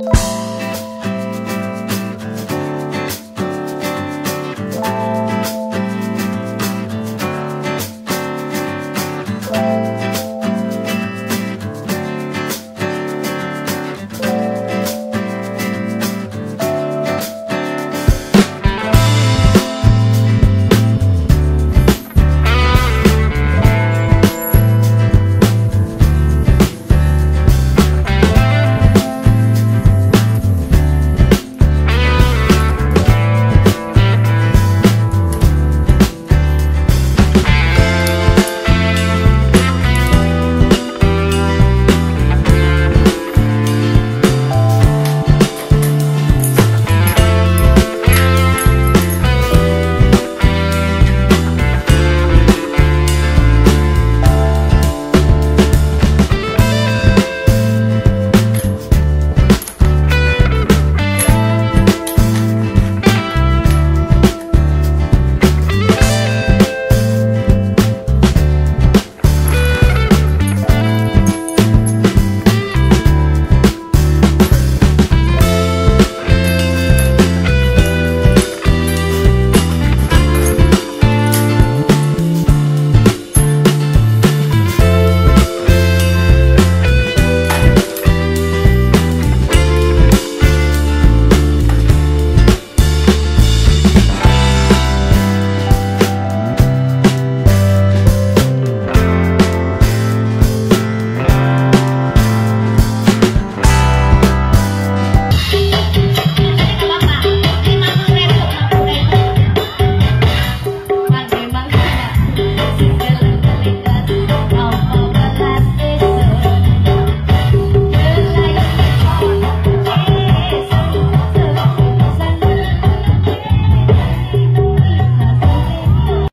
you